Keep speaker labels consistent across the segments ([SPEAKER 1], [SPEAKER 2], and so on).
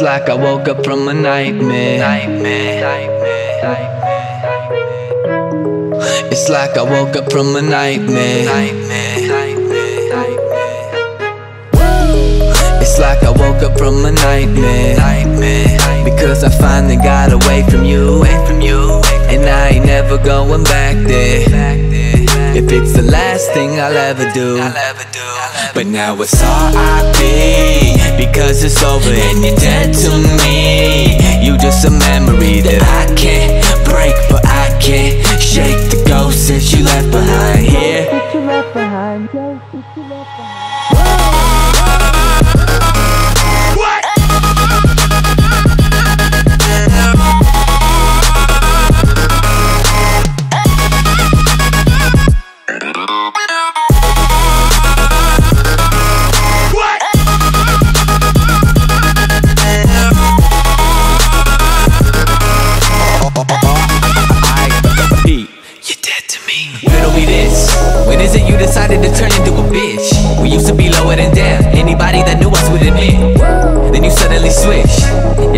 [SPEAKER 1] It's like I woke up from a nightmare. It's like I woke up from a nightmare. It's like I woke up from a nightmare. Because I finally got away from you. And I ain't never going back there. If it's the last thing I'll ever do. But now it's R.I.P. Because it's over and you're dead to me You're just a memory that I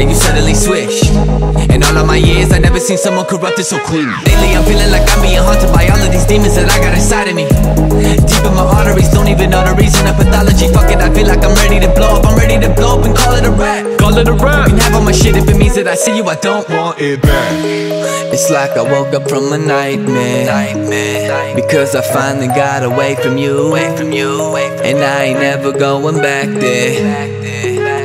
[SPEAKER 1] Yeah, you suddenly switch In all of my years, I never seen someone corrupted so quick Lately, I'm feeling like I'm being haunted by all of these demons that I got inside of me Deep in my arteries, don't even know the reason of pathology Fuck it, I feel like I'm ready to blow up I'm ready to blow up and call it a rap
[SPEAKER 2] Call it a rap.
[SPEAKER 1] You can have all my shit if it means that I see you, I don't want
[SPEAKER 2] it back.
[SPEAKER 1] it's like I woke up from a nightmare. Because I finally got away from you. And I ain't never going back there.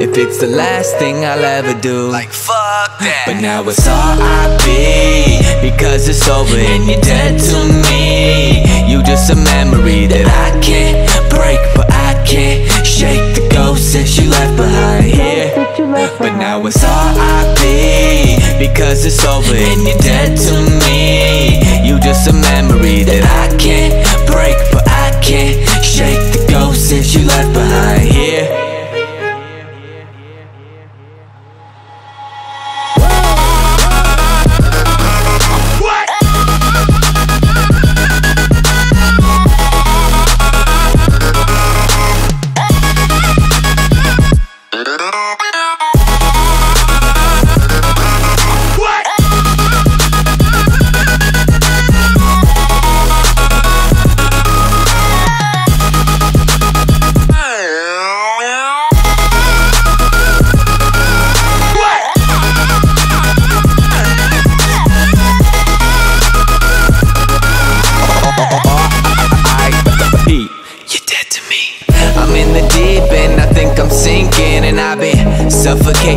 [SPEAKER 1] If it's the last thing I'll ever do. Like fuck that. But now it's R.I.P. Because it's over and you're dead to me. You just a memory that I can't break, but I can't shake the ghost that you left behind here.
[SPEAKER 3] That you left
[SPEAKER 1] But now it's R.I.P. Because it's over and you're dead to me You just a memory that I can't break But I can't shake the ghost that you left behind here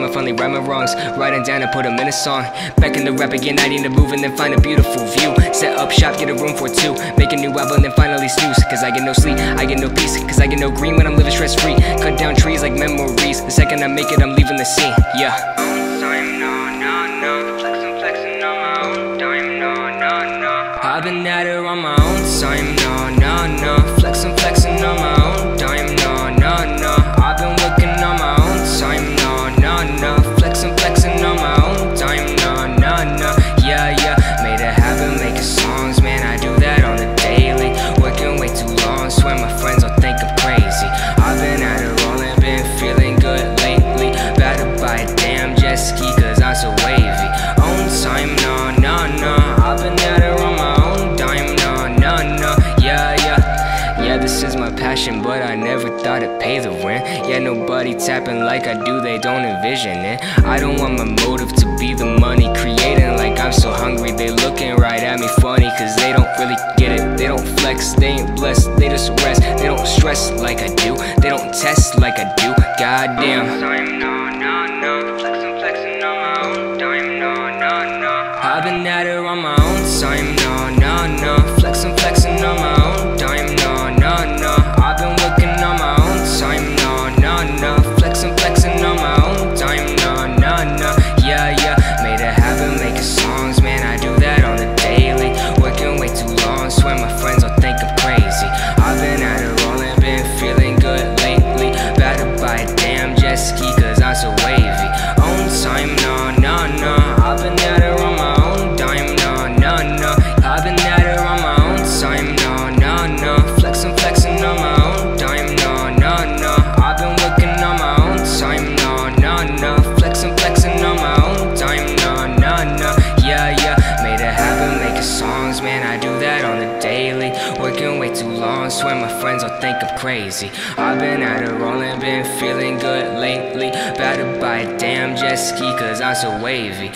[SPEAKER 4] Think it's time I finally right my wrongs. Write them down and put them in a song. Back in the rap again, I need to move and then find a beautiful view. Set up shop, get a room for two. Make a new album, and then finally snooze. Cause I get no sleep, I get no peace. Cause I get no green when I'm living stress free. Cut down trees like memories. The second I make it, I'm leaving the scene. Yeah. I've been at it on my Nobody tapping like I do, they don't envision it. I don't want my motive to be the money creating like I'm so hungry. They looking right at me funny, cause they don't really get it. They don't flex, they ain't blessed, they just rest. They don't stress like I do, they don't test like I do. Goddamn. I've been at it on my own time, no, no, no. On my own man. I do that on the daily. Working way too long, swear my friends will think I'm crazy. I've been at it rolling, been feeling good lately. To buy a damn jet ski, cause I'm so wavy.